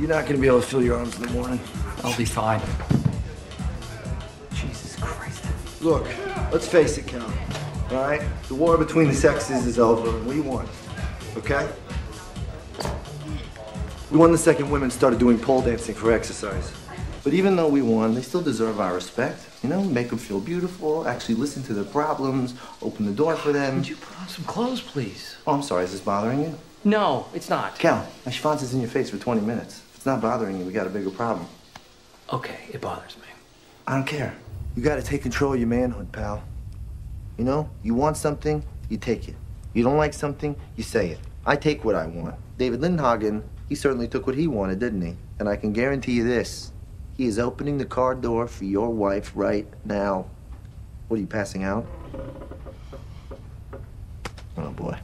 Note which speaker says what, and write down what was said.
Speaker 1: You're not gonna be able to feel your arms in the morning.
Speaker 2: I'll be fine.
Speaker 1: Jesus Christ. Look, let's face it, Cal. All right? The war between the sexes is over, and we won. Okay? We won the second women started doing pole dancing for exercise. But even though we won, they still deserve our respect. You know, make them feel beautiful, actually listen to their problems, open the door for them.
Speaker 2: Would you put on some clothes, please?
Speaker 1: Oh, I'm sorry, is this bothering you?
Speaker 2: No, it's not.
Speaker 1: Cal, my schwanz is in your face for 20 minutes. It's not bothering you, we got a bigger problem.
Speaker 2: Okay, it bothers me.
Speaker 1: I don't care. You gotta take control of your manhood, pal. You know, you want something, you take it. You don't like something, you say it. I take what I want. David Lindhagen, he certainly took what he wanted, didn't he? And I can guarantee you this. He is opening the car door for your wife right now. What are you passing out? Oh boy.